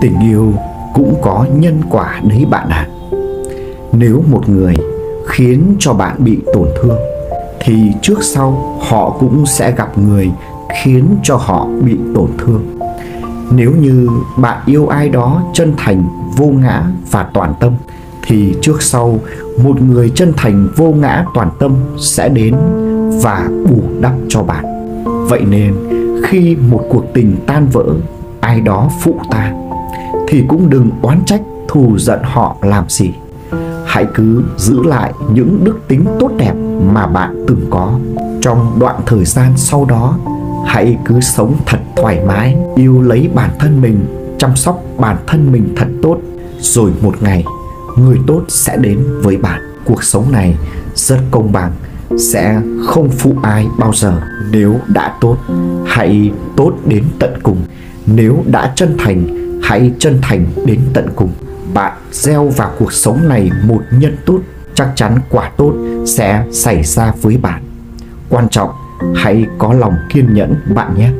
tình yêu cũng có nhân quả đấy bạn ạ à. nếu một người khiến cho bạn bị tổn thương, thì trước sau họ cũng sẽ gặp người khiến cho họ bị tổn thương nếu như bạn yêu ai đó chân thành, vô ngã và toàn tâm, thì trước sau một người chân thành, vô ngã, toàn tâm sẽ đến và bù đắp cho bạn vậy nên khi một cuộc tình tan vỡ ai đó phụ ta, thì cũng đừng oán trách thù giận họ làm gì. Hãy cứ giữ lại những đức tính tốt đẹp mà bạn từng có. Trong đoạn thời gian sau đó, hãy cứ sống thật thoải mái, yêu lấy bản thân mình, chăm sóc bản thân mình thật tốt. Rồi một ngày, người tốt sẽ đến với bạn. Cuộc sống này rất công bằng, sẽ không phụ ai bao giờ. Nếu đã tốt, hãy tốt đến tận cùng nếu đã chân thành, hãy chân thành đến tận cùng. Bạn gieo vào cuộc sống này một nhân tốt, chắc chắn quả tốt sẽ xảy ra với bạn. Quan trọng, hãy có lòng kiên nhẫn bạn nhé.